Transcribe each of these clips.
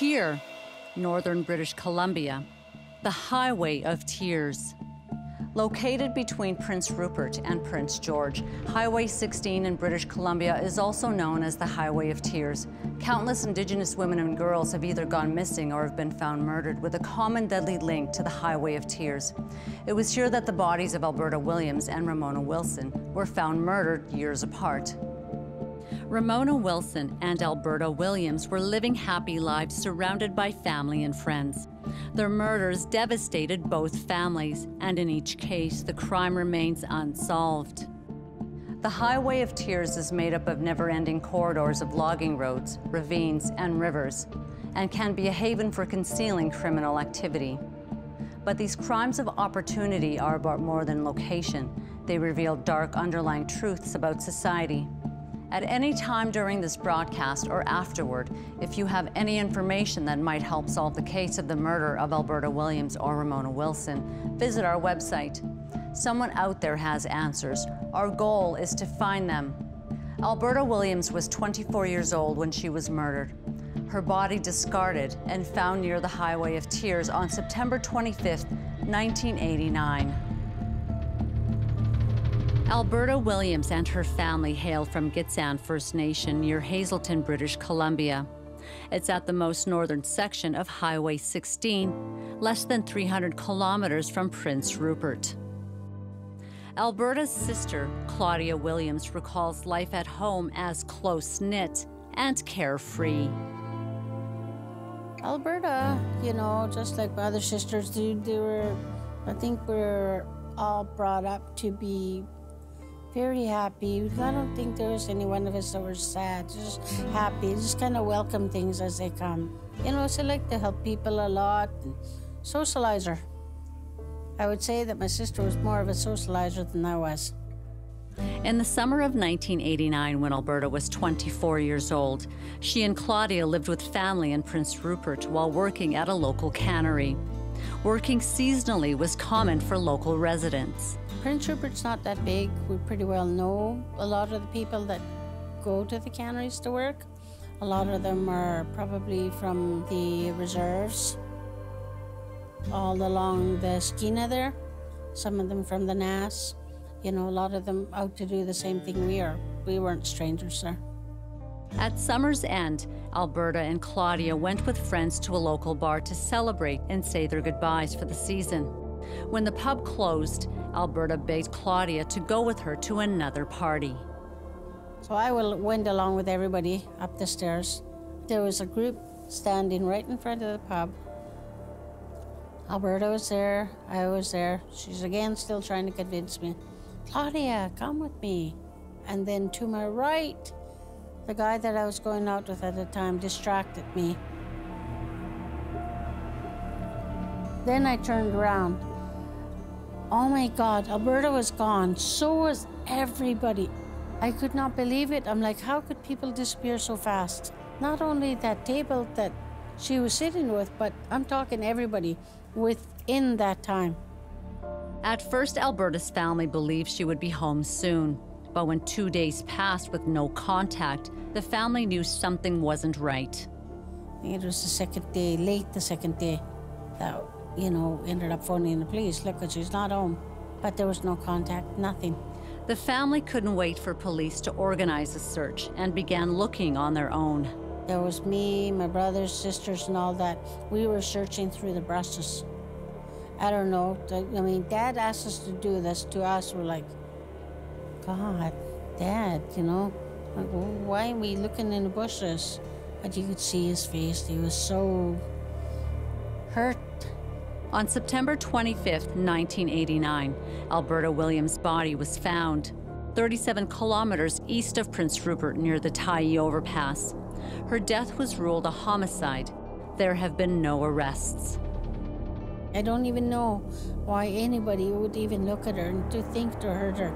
here, northern British Columbia, the Highway of Tears. Located between Prince Rupert and Prince George, Highway 16 in British Columbia is also known as the Highway of Tears. Countless Indigenous women and girls have either gone missing or have been found murdered with a common deadly link to the Highway of Tears. It was here that the bodies of Alberta Williams and Ramona Wilson were found murdered years apart. Ramona Wilson and Alberta Williams were living happy lives surrounded by family and friends. Their murders devastated both families, and in each case, the crime remains unsolved. The Highway of Tears is made up of never ending corridors of logging roads, ravines, and rivers, and can be a haven for concealing criminal activity. But these crimes of opportunity are about more than location. They reveal dark underlying truths about society. At any time during this broadcast or afterward, if you have any information that might help solve the case of the murder of Alberta Williams or Ramona Wilson, visit our website. Someone out there has answers. Our goal is to find them. Alberta Williams was 24 years old when she was murdered. Her body discarded and found near the Highway of Tears on September 25, 1989. Alberta Williams and her family hail from Gitxsan First Nation near Hazelton, British Columbia. It's at the most northern section of Highway 16, less than 300 kilometers from Prince Rupert. Alberta's sister, Claudia Williams, recalls life at home as close knit and carefree. Alberta, you know, just like my other sisters, they, they were, I think we're all brought up to be very happy. I don't think there was any one of us that were sad, just happy, just kind of welcome things as they come. You know, so I like to help people a lot, and socializer. I would say that my sister was more of a socializer than I was. In the summer of 1989, when Alberta was 24 years old, she and Claudia lived with family in Prince Rupert while working at a local cannery. Working seasonally was common for local residents. Prince Rupert's not that big. We pretty well know a lot of the people that go to the canneries to work. A lot of them are probably from the reserves all along the Skeena there. Some of them from the Nass. You know, a lot of them out to do the same thing we are. We weren't strangers there. At summer's end, Alberta and Claudia went with friends to a local bar to celebrate and say their goodbyes for the season. When the pub closed, Alberta begged Claudia to go with her to another party. So I will went along with everybody up the stairs. There was a group standing right in front of the pub. Alberta was there, I was there. She's again still trying to convince me. Claudia, come with me. And then to my right, the guy that I was going out with at the time distracted me. Then I turned around Oh my God, Alberta was gone. So was everybody. I could not believe it. I'm like, how could people disappear so fast? Not only that table that she was sitting with, but I'm talking everybody within that time. At first, Alberta's family believed she would be home soon. But when two days passed with no contact, the family knew something wasn't right. It was the second day, late the second day, that you know, ended up phoning the police. Look, she's not home. But there was no contact, nothing. The family couldn't wait for police to organize a search and began looking on their own. There was me, my brothers, sisters, and all that. We were searching through the brushes. I don't know. I mean, Dad asked us to do this to us. We're like, God, Dad, you know, like, why are we looking in the bushes? But you could see his face. He was so hurt on September 25, 1989, Alberta Williams' body was found 37 kilometers east of Prince Rupert near the Tyee overpass. Her death was ruled a homicide. There have been no arrests. I don't even know why anybody would even look at her and to think to hurt her.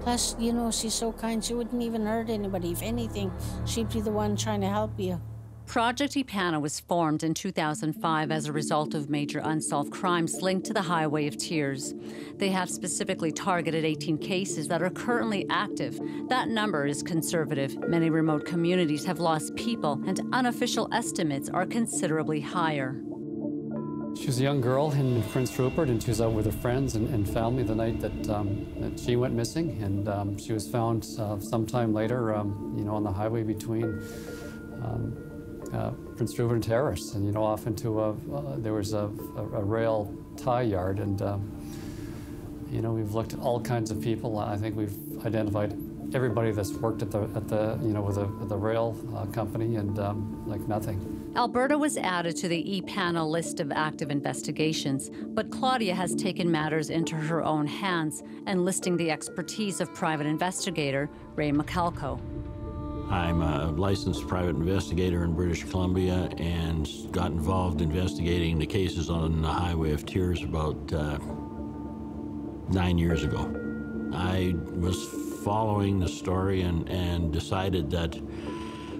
Plus, you know, she's so kind, she wouldn't even hurt anybody. If anything, she'd be the one trying to help you. Project EPANA was formed in 2005 as a result of major unsolved crimes linked to the Highway of Tears. They have specifically targeted 18 cases that are currently active. That number is conservative. Many remote communities have lost people, and unofficial estimates are considerably higher. She was a young girl in Prince Rupert, and she was out with her friends and, and family the night that, um, that she went missing. And um, she was found uh, sometime later, um, you know, on the highway between um, uh, Prince Rupert Terrace, and you know, off into a uh, there was a, a, a, rail tie yard, and um, you know, we've looked at all kinds of people. I think we've identified everybody that's worked at the at the you know with the, the rail uh, company, and um, like nothing. Alberta was added to the EPANA list of active investigations, but Claudia has taken matters into her own hands, enlisting the expertise of private investigator Ray Michalko. I'm a licensed private investigator in British Columbia and got involved investigating the cases on the Highway of Tears about uh, nine years ago. I was following the story and, and decided that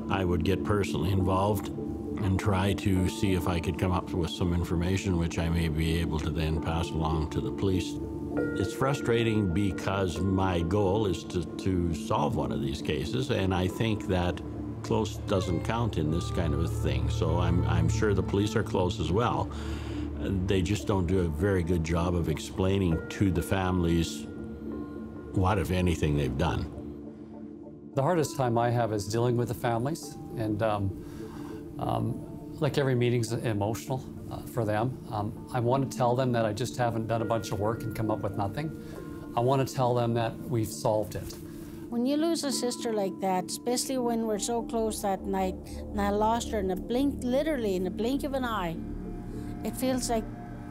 I would get personally involved and try to see if I could come up with some information which I may be able to then pass along to the police. It's frustrating because my goal is to, to solve one of these cases, and I think that close doesn't count in this kind of a thing. So I'm, I'm sure the police are close as well. They just don't do a very good job of explaining to the families what, if anything, they've done. The hardest time I have is dealing with the families, and um, um, like every meeting's emotional uh, for them. Um, I want to tell them that I just haven't done a bunch of work and come up with nothing. I want to tell them that we've solved it. When you lose a sister like that, especially when we're so close that night, and I lost her in a blink, literally in a blink of an eye, it feels like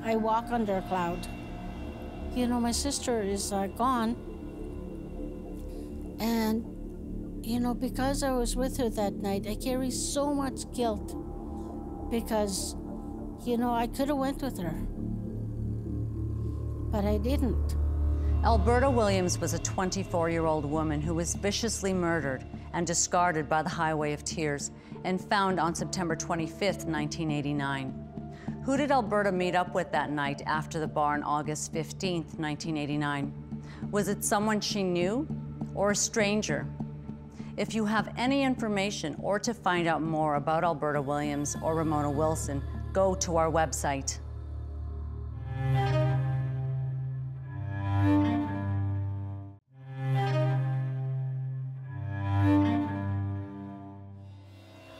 I walk under a cloud. You know, my sister is uh, gone, and you know, because I was with her that night, I carry so much guilt because you know, I could have went with her, but I didn't. Alberta Williams was a 24-year-old woman who was viciously murdered and discarded by the Highway of Tears and found on September 25, 1989. Who did Alberta meet up with that night after the bar on August 15, 1989? Was it someone she knew or a stranger? If you have any information or to find out more about Alberta Williams or Ramona Wilson, go to our website.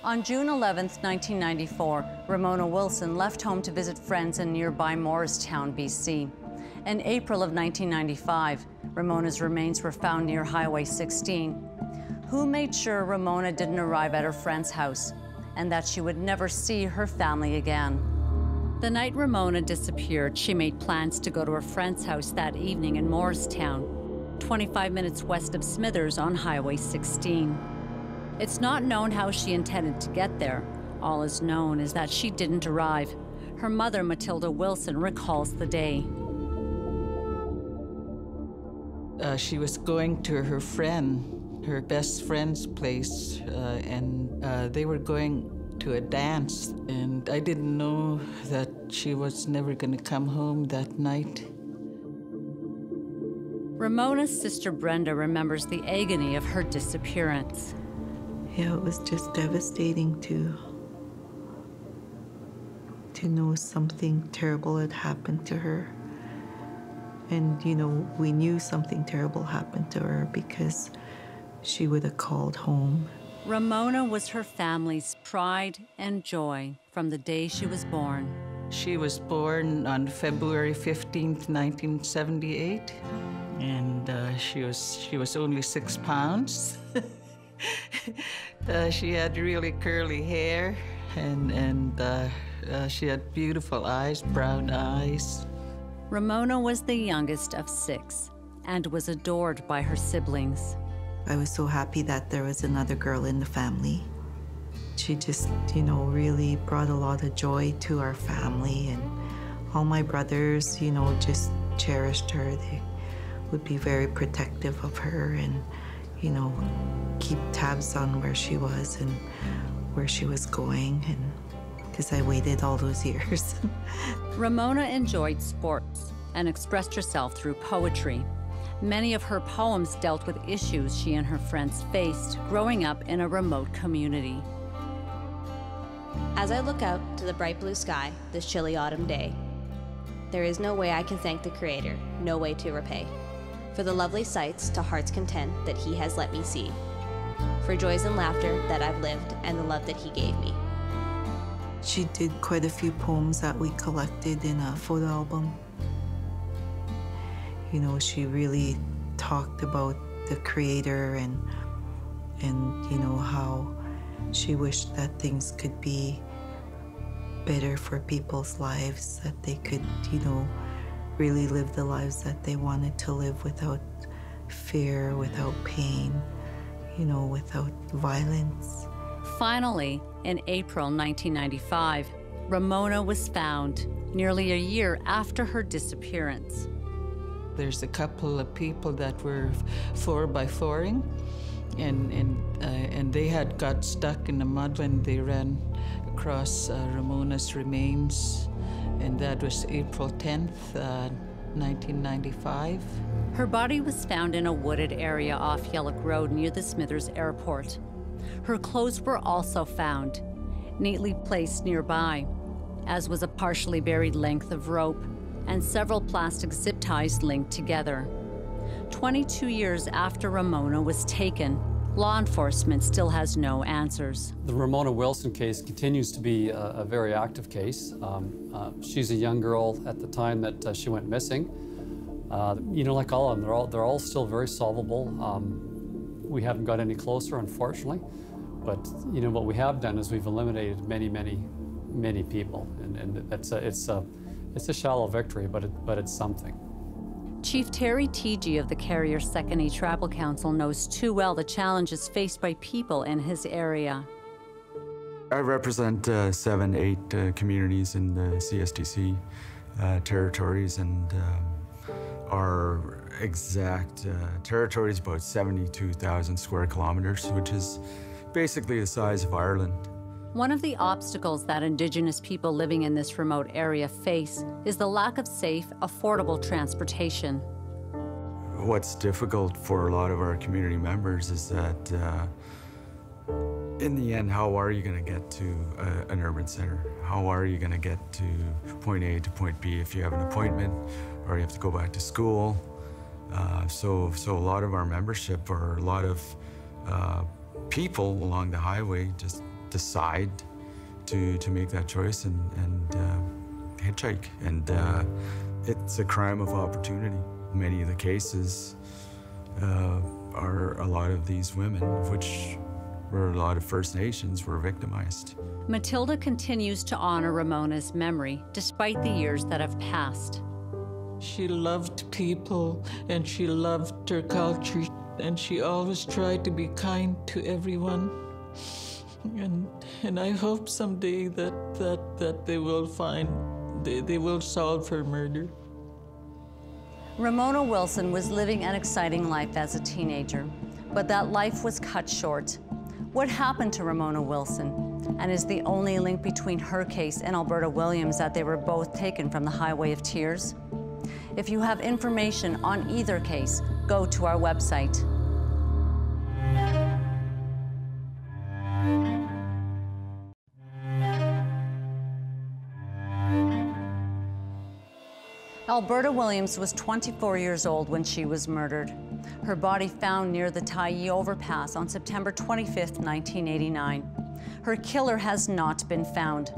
On June 11, 1994, Ramona Wilson left home to visit friends in nearby Moricetown, BC. In April of 1995, Ramona's remains were found near Highway 16. Who made sure Ramona didn't arrive at her friend's house? And that she would never see her family again. The night Ramona disappeared, she made plans to go to her friend's house that evening in Moricetown, 25 minutes west of Smithers on Highway 16. It's not known how she intended to get there. All is known is that she didn't arrive. Her mother, Matilda Wilson, recalls the day. Uh, she was going to her friend her best friend's place, uh, and uh, they were going to a dance. And I didn't know that she was never going to come home that night. Ramona's sister Brenda remembers the agony of her disappearance. Yeah, it was just devastating to to know something terrible had happened to her. And you know, we knew something terrible happened to her because she would have called home. Ramona was her family's pride and joy from the day she was born. She was born on February 15, 1978, and uh, she was she was only six pounds. uh, she had really curly hair, and and uh, uh, she had beautiful eyes, brown eyes. Ramona was the youngest of six and was adored by her siblings. I was so happy that there was another girl in the family. She just, you know, really brought a lot of joy to our family, and all my brothers, you know, just cherished her. They would be very protective of her and, you know, keep tabs on where she was. And where she was going and because I waited all those years. Ramona enjoyed sports and expressed herself through poetry. Many of her poems dealt with issues she and her friends faced growing up in a remote community. As I look out to the bright blue sky this chilly autumn day, there is no way I can thank the Creator, no way to repay, for the lovely sights to heart's content that He has let me see, for joys and laughter that I've lived and the love that He gave me. She did quite a few poems that we collected in a photo album. You know, she really talked about the creator and and you know how she wished that things could be better for people's lives, that they could, you know, really live the lives that they wanted to live without fear, without pain, you know, without violence. Finally, in April 1995, Ramona was found nearly a year after her disappearance. There's a couple of people that were four by fouring, and and uh, and they had got stuck in the mud when they ran across uh, Ramona's remains, and that was April 10th, uh, 1995. Her body was found in a wooded area off Yelich Road near the Smithers Airport. Her clothes were also found, neatly placed nearby, as was a partially buried length of rope and several plastic zip ties linked together. 22 years after Ramona was taken, law enforcement still has no answers. The Ramona Wilson case continues to be a, a very active case. Um, uh, she's a young girl at the time that uh, she went missing. Uh, you know, like all of them, they're all, they're all still very solvable. Um, we haven't got any closer, unfortunately. But, you know, what we have done is we've eliminated many, many, many people. And, and it's, a, it's, a, it's a shallow victory, but, it, but it's something. Chief Terry Teegee of the Carrier Second E Tribal Council knows too well the challenges faced by people in his area. I represent uh, seven, eight uh, communities in the CSTC uh, territories, and um, our exact uh, territory is about 72,000 square kilometers, which is basically the size of Ireland. One of the obstacles that Indigenous people living in this remote area face is the lack of safe, affordable transportation. What's difficult for a lot of our community members is that, uh, in the end, how are you going to get to a, an urban center? How are you going to get to point A to point B if you have an appointment or you have to go back to school? Uh, so, so a lot of our membership or a lot of uh, people along the highway just decide to to make that choice and and uh, hitchhike. And uh, it's a crime of opportunity. Many of the cases uh, are a lot of these women, which were a lot of First Nations, were victimized. Matilda continues to honor Ramona's memory despite the years that have passed. She loved people and she loved her culture, and she always tried to be kind to everyone. And and I hope someday that that that they will find they, they will solve her murder. Ramona Wilson was living an exciting life as a teenager, but that life was cut short. What happened to Ramona Wilson? And is the only link between her case and Alberta Williams that they were both taken from the Highway of Tears? If you have information on either case, go to our website. Alberta Williams was 24 years old when she was murdered. Her body found near the Tyee overpass on September 25, 1989. Her killer has not been found.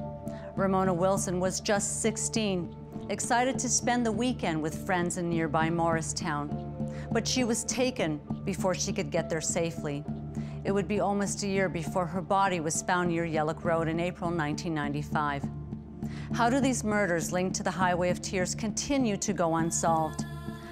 Ramona Wilson was just 16, excited to spend the weekend with friends in nearby Moricetown. But she was taken before she could get there safely. It would be almost a year before her body was found near Yelich Road in April 1995. How do these murders linked to the Highway of Tears continue to go unsolved?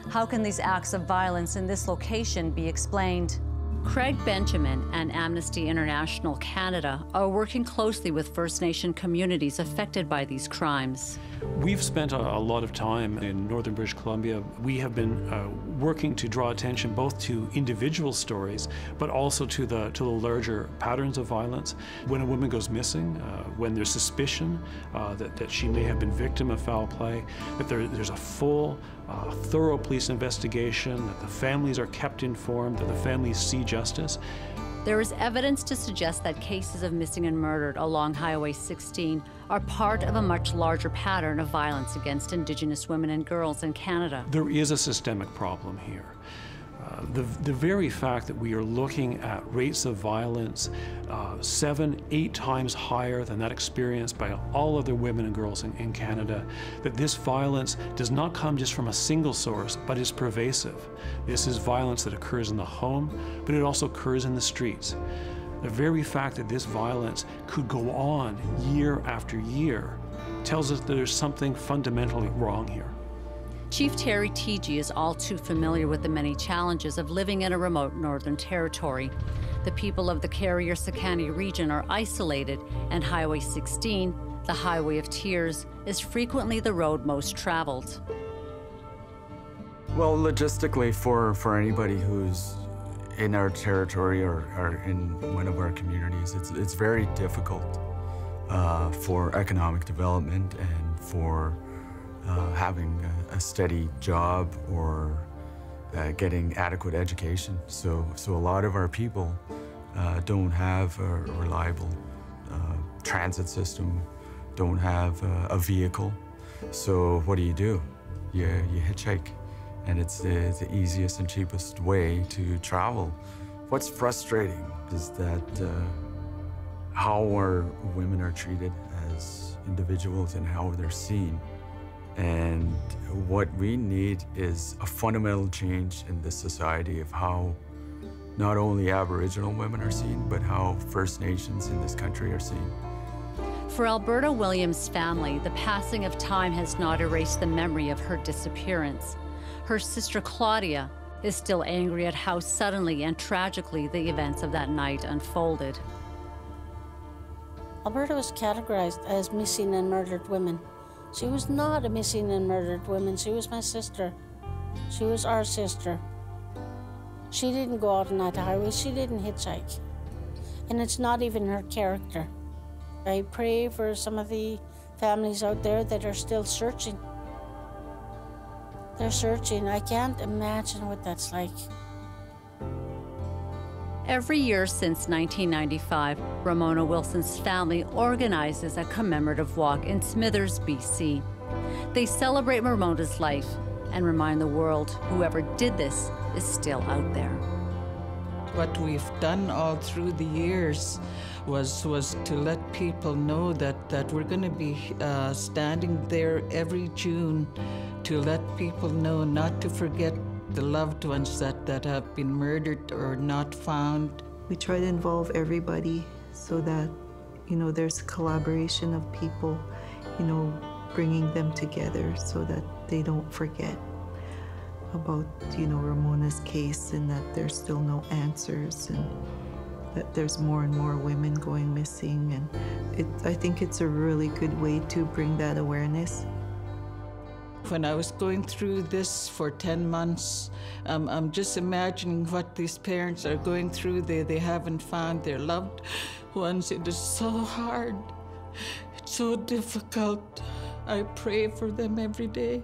How can these acts of violence in this location be explained? Craig Benjamin and Amnesty International Canada are working closely with First Nation communities affected by these crimes. We've spent a, a, lot of time in northern British Columbia. We have been uh, working to draw attention both to individual stories, but also to the to the larger patterns of violence. When a woman goes missing, uh, when there's suspicion uh, that, that she may have been victim of foul play, that there, there's a full, uh, thorough police investigation, that the families are kept informed, that the families see justice. There is evidence to suggest that cases of missing and murdered along Highway 16 are part of a much larger pattern of violence against Indigenous women and girls in Canada. There is a systemic problem here. Uh, the, the very fact that we are looking at rates of violence uh, seven, eight times higher than that experienced by all other women and girls in, in Canada, that this violence does not come just from a single source, but is pervasive. This is violence that occurs in the home, but it also occurs in the streets. The very fact that this violence could go on year after year tells us that there's something fundamentally wrong here. Chief Terry Teegee is all too familiar with the many challenges of living in a remote northern territory. The people of the Carrier Sekani region are isolated, and Highway 16, the Highway of Tears, is frequently the road most traveled. Well, logistically, for, for anybody who's in our territory or, or in one of our communities, it's, it's very difficult uh, for economic development and for uh, having a, a, steady job or uh, getting adequate education. So, so a lot of our people uh, don't have a reliable uh, transit system, don't have a vehicle. So what do you do? You, you hitchhike, and it's the, the easiest and cheapest way to travel. What's frustrating is that uh, how our women are treated as individuals and how they're seen. And what we need is a fundamental change in this society of how not only Aboriginal women are seen, but how First Nations in this country are seen. For Alberta Williams' family, the passing of time has not erased the memory of her disappearance. Her sister Claudia is still angry at how suddenly and tragically the events of that night unfolded. Alberta was categorized as missing and murdered women. She was not a missing and murdered woman. She was my sister. She was our sister. She didn't go out on that highway. She didn't hitchhike. And it's not even her character. I pray for some of the families out there that are still searching. They're searching. I can't imagine what that's like. Every year since 1995, Ramona Wilson's family organizes a commemorative walk in Smithers, BC. They celebrate Ramona's life and remind the world whoever did this is still out there. What we've done all through the years was was to let people know that, that we're going to be uh, standing there every June to let people know not to forget the loved ones that, that have been murdered or not found. We try to involve everybody so that, you know, there's collaboration of people, you know, bringing them together so that they don't forget about, you know, Ramona's case and that there's still no answers and that there's more and more women going missing. And it, I think it's a really good way to bring that awareness. When I was going through this for 10 months, um, I'm just imagining what these parents are going through. They, they haven't found their loved ones. It is so hard. It's so difficult. I pray for them every day.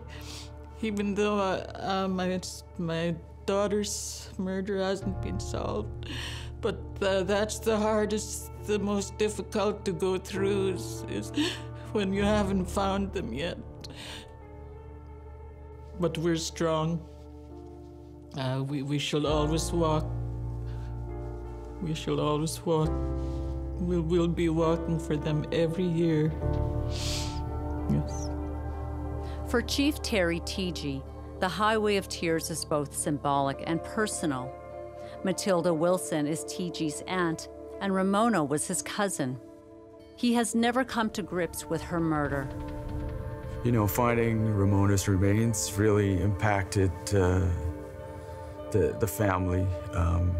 Even though uh, uh, my, my daughter's murder hasn't been solved. But uh, that's the hardest, the most difficult to go through is, is when you haven't found them yet but we're strong. Uh, we, we shall always walk. We shall always walk. We'll, we'll be walking for them every year. Yes. For Chief Terry Teegee, the Highway of Tears is both symbolic and personal. Matilda Wilson is Teegee's aunt, and Ramona was his cousin. He has never come to grips with her murder you know, finding Ramona's remains really impacted uh, the, the family. Um,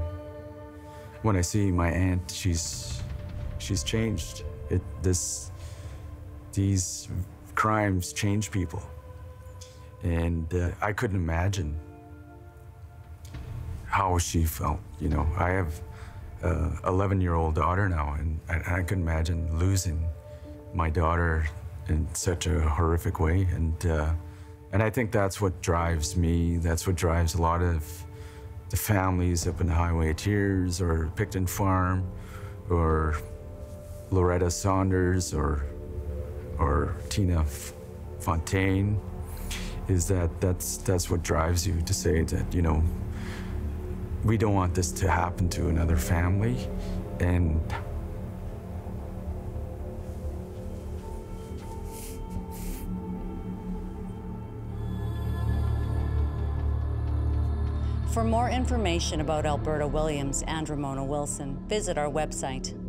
when I see my aunt, she's she's changed. It this these crimes change people, and uh, I couldn't imagine how she felt. You know, I have a 11 year old daughter now, and I, I couldn't imagine losing my daughter in such a horrific way. And, uh, and I think that's what drives me. That's what drives a lot of the families up in the Highway Tears or Pickton Farm or Loretta Saunders or, or Tina Fontaine is that that's, that's what drives you to say that, you know, we don't want this to happen to another family. And For more information about Alberta Williams and Ramona Wilson, visit our website.